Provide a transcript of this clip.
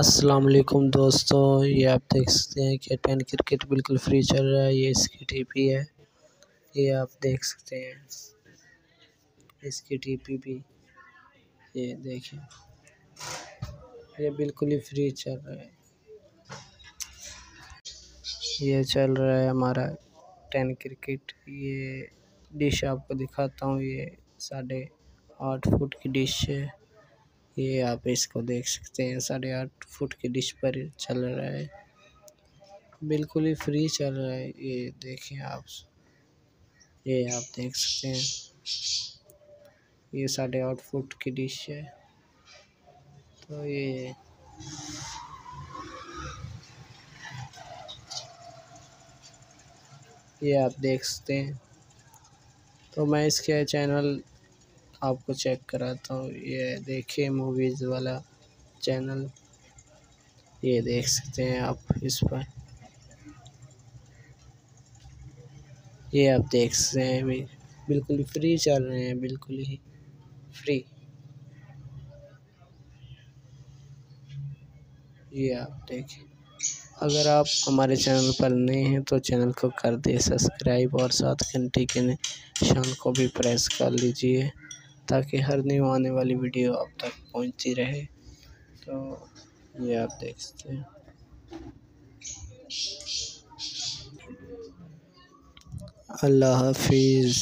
अस्सलाम वालेकुम दोस्तों, ये आप देख सकते हैं कि टेन क्रिकेट बिल्कुल फ्री चल रहा है, ये इसकी टीपी है। ये आप देख सकते हैं, इसकी टीपी भी, ये देखें। ये बिल्कुल ही फ्री चल रहा है। ये चल रहा है हमारा टेन क्रिकेट ये डिश आपको दिखाता हूँ, ये साढ़े आठ फुट की डिश है। ये आप इसको देख सकते हैं, साढ़े आठ फुट की डिश पर चल रहा है। बिल्कुल ही फ्री चल रहा है, ये देखें आप। ये आप देख सकते हैं, ये साढ़े आठ फुट की डिश है। तो ये ये आप देख सकते हैं। तो मैं इसके चैनल आपको चेक कराता हूँ। ये देखिए मूवीज़ वाला चैनल ये देख सकते हैं आप इस पर। ये आप देख सकते हैं बिल्कुल फ्री चल रहे हैं, बिल्कुल ही फ्री ये आप देखें। अगर आप हमारे चैनल पर नए हैं तो चैनल को कर दे सब्सक्राइब और साथ घंटे के निशान को भी प्रेस कर लीजिए। ताकि हर न्यू आने वाली वीडियो आप तक पहुँचती रहे। तो ये आप देख सकते हैं। अल्लाह हाफिज़।